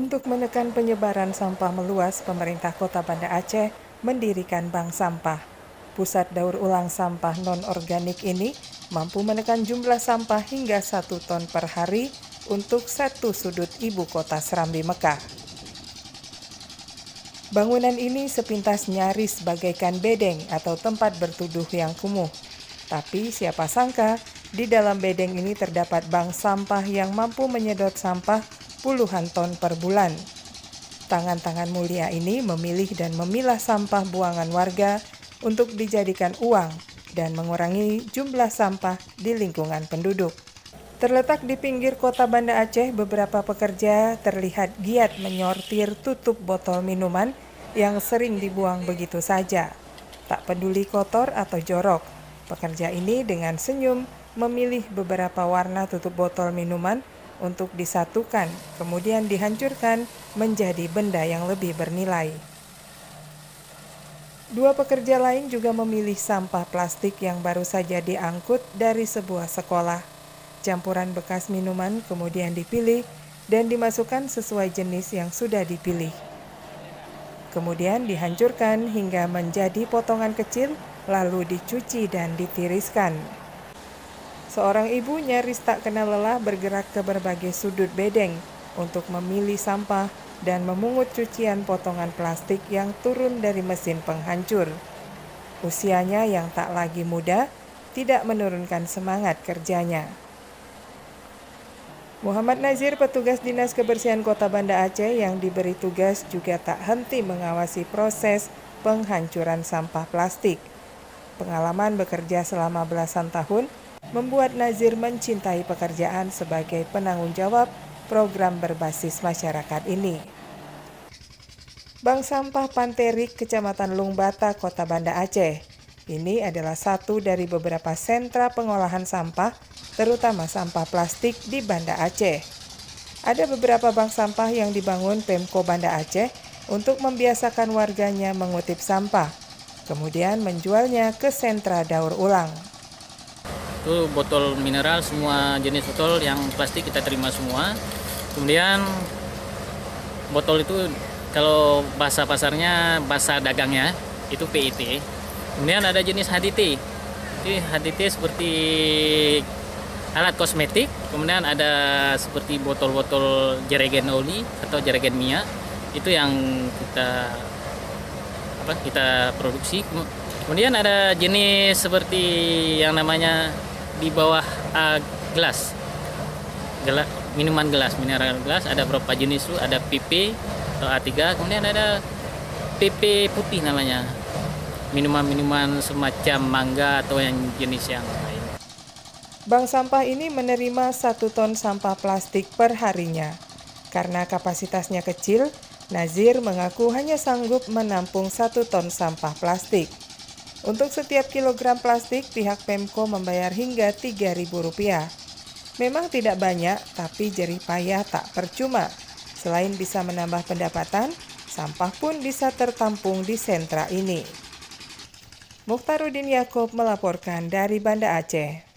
Untuk menekan penyebaran sampah meluas, pemerintah Kota Banda Aceh mendirikan bank sampah. Pusat daur ulang sampah non-organik ini mampu menekan jumlah sampah hingga satu ton per hari untuk satu sudut ibu kota Serambi Mekah. Bangunan ini sepintas nyaris bagaikan bedeng atau tempat bertuduh yang kumuh. Tapi siapa sangka di dalam bedeng ini terdapat bank sampah yang mampu menyedot sampah puluhan ton per bulan. Tangan-tangan mulia ini memilih dan memilah sampah buangan warga untuk dijadikan uang dan mengurangi jumlah sampah di lingkungan penduduk. Terletak di pinggir kota Banda Aceh, beberapa pekerja terlihat giat menyortir tutup botol minuman yang sering dibuang begitu saja. Tak peduli kotor atau jorok, pekerja ini dengan senyum memilih beberapa warna tutup botol minuman untuk disatukan, kemudian dihancurkan menjadi benda yang lebih bernilai. Dua pekerja lain juga memilih sampah plastik yang baru saja diangkut dari sebuah sekolah. Campuran bekas minuman kemudian dipilih dan dimasukkan sesuai jenis yang sudah dipilih. Kemudian dihancurkan hingga menjadi potongan kecil, lalu dicuci dan ditiriskan. Seorang ibu nyaris tak kenal lelah bergerak ke berbagai sudut bedeng untuk memilih sampah dan memungut cucian potongan plastik yang turun dari mesin penghancur. Usianya yang tak lagi muda tidak menurunkan semangat kerjanya. Muhammad Nazir, petugas Dinas Kebersihan Kota Banda Aceh yang diberi tugas juga tak henti mengawasi proses penghancuran sampah plastik. Pengalaman bekerja selama belasan tahun membuat Nazir mencintai pekerjaan sebagai penanggung jawab program berbasis masyarakat ini. Bank Sampah Panterik, Kecamatan Lungbata, Kota Banda Aceh. Ini adalah satu dari beberapa sentra pengolahan sampah, terutama sampah plastik di Banda Aceh. Ada beberapa bank sampah yang dibangun Pemko Banda Aceh untuk membiasakan warganya mengutip sampah, kemudian menjualnya ke sentra daur ulang itu botol mineral semua jenis botol yang plastik kita terima semua. Kemudian botol itu kalau bahasa pasarnya bahasa dagangnya itu PET kemudian ada jenis HDT jadi HDT seperti alat kosmetik kemudian ada seperti botol-botol jerigen oli atau jerigen minyak. Itu yang kita apa kita produksi. Kemudian ada jenis seperti yang namanya di bawah uh, gelas gelas minuman gelas mineral gelas ada berapa jenis tuh ada PP atau A3 kemudian ada PP putih namanya minuman-minuman semacam mangga atau yang jenis yang lain Bank sampah ini menerima satu ton sampah plastik per harinya. Karena kapasitasnya kecil, Nazir mengaku hanya sanggup menampung satu ton sampah plastik. Untuk setiap kilogram plastik, pihak Pemko membayar hingga Rp3.000. Memang tidak banyak, tapi jerih payah tak percuma. Selain bisa menambah pendapatan, sampah pun bisa tertampung di sentra ini. Mukhtarudin Yakob melaporkan dari Banda Aceh.